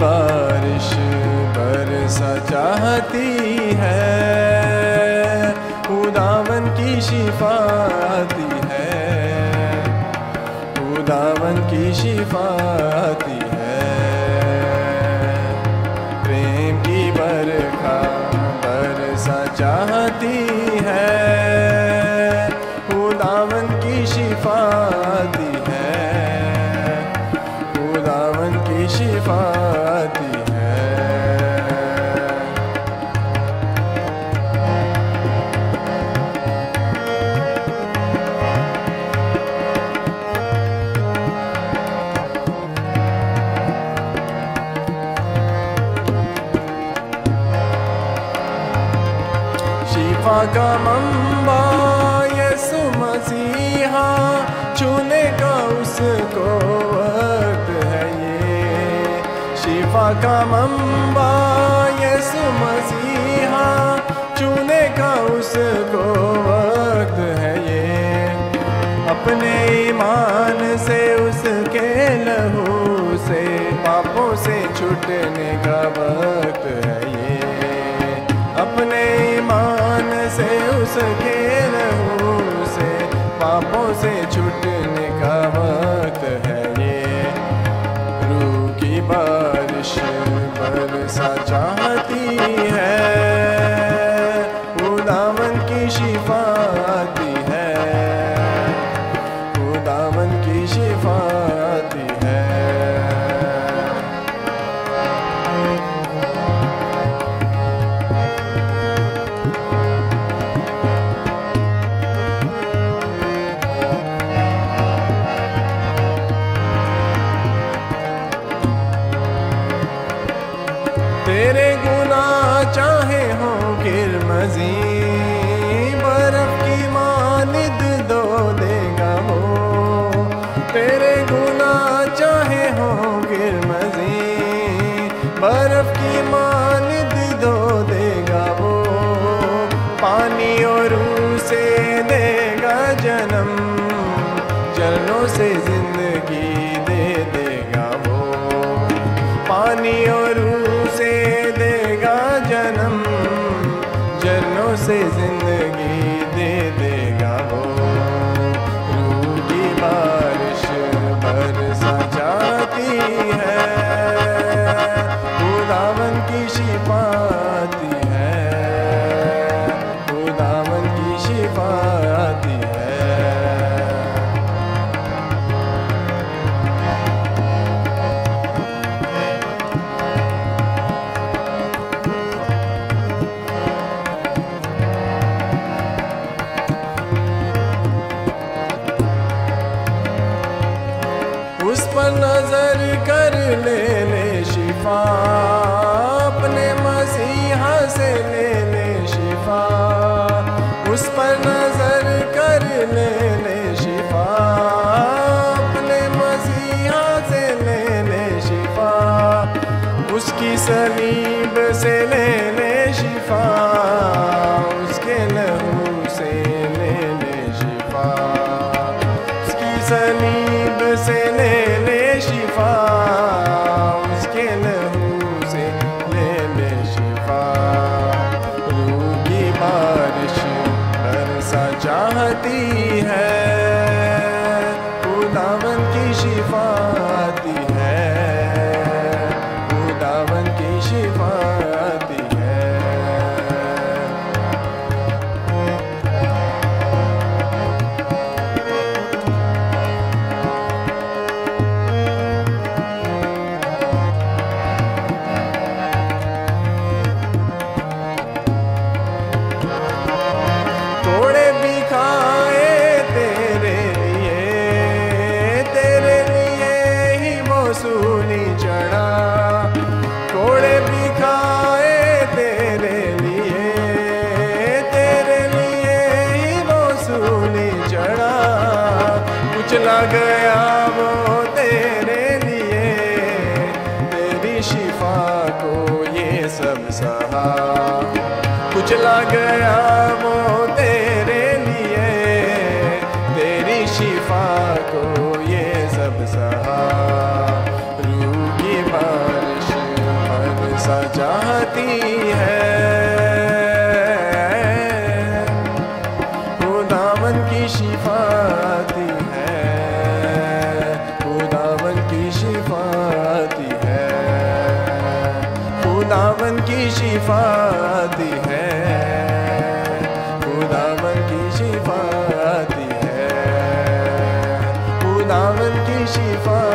बारिश बरसा चाहती है। उदावन की शिफाती है। उदावन की शिफाती है। प्रेम की बरखा बरसा चाहती है। यसु मसीहा है ये। शिफा यसु मसीहा है ये। अपने ईमान से उसके लहू से, पापों से छूटने का वक्त है से उसके लहू से पापों से छूटने का वक्त है ये। रूह की बारिश बरसा चाहती पानी और उसे देगा जन्म। चरणों से ज़िंदगी दे देगा वो। पानी और उसे देगा जन्म। चरणों से ज़िंदगी उस पर नज़र कर ले शिफा। अपने मसीहा से ले ले शिफा। उस पर नज़र कर ले ले शिफा। अपने मसीहा से ले ले शिफा। उसकी सलीब से ले शिफा उसके लहू से ले ले शिफा। रूह की बारिश बरसा चाहती है शिफा को ये सब सहा रूह बारिश बरसा चाहती है। है खुदावन की शिफाती है। खुदावन की शिफाती है। खुदावन की शिफाती है। खुदावन की शिफाती है